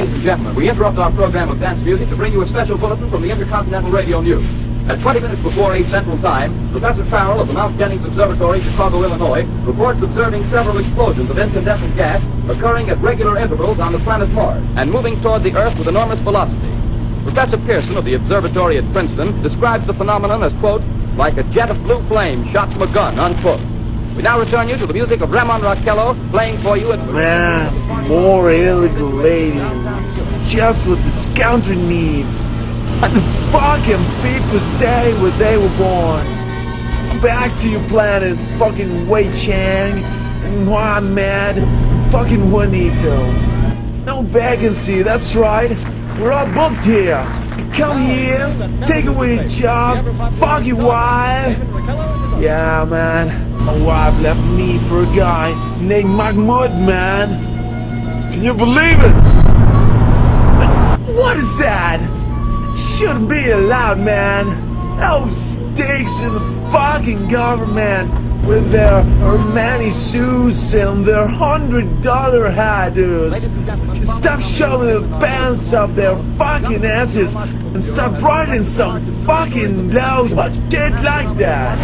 Ladies and gentlemen, we interrupt our program of dance music to bring you a special bulletin from the Intercontinental Radio News. At 20 minutes before 8 Central Time, Professor Farrell of the Mount Jennings Observatory, Chicago, Illinois, reports observing several explosions of incandescent gas occurring at regular intervals on the planet Mars and moving toward the Earth with enormous velocity. Professor Pierson of the observatory at Princeton describes the phenomenon as, quote, like a jet of blue flame shot from a gun, unquote. We now return you to the music of Ramon Raquello playing for you at... Man, more illegal aliens. Just what this country needs. Let the fucking people stay where they were born. Back to your planet, fucking Wei Chang, and Mohammed, and fucking Juanito. No vacancy, that's right. We're all booked here. Come here, take away your job, fuck your wife. Yeah, man. My wife left me for a guy named Mahmoud, man. Can you believe it? What is that? It shouldn't be allowed, man. Those stakes in the fucking government with their uh, Armani suits and their hundred dollar hairdos. Stop shoving the pants up their fucking asses and stop writing some fucking low shit like that.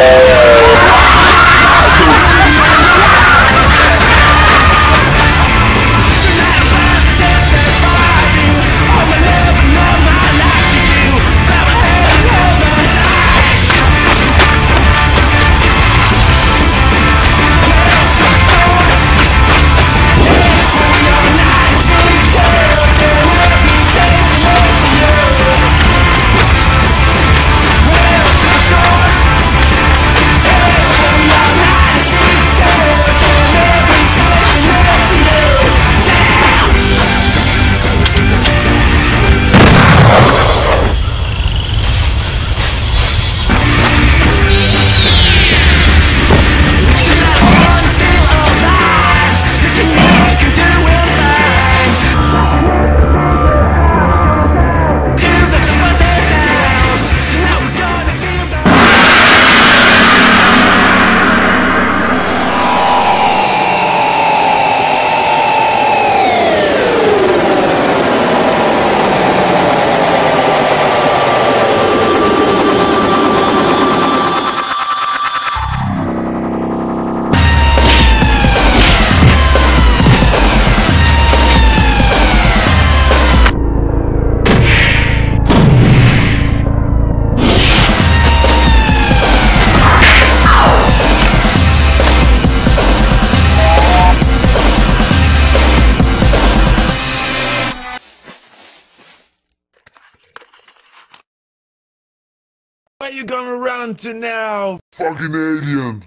Where you gonna run to now? Fucking alien.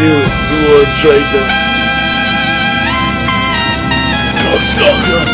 Knew you were a traitor. Cocksucker.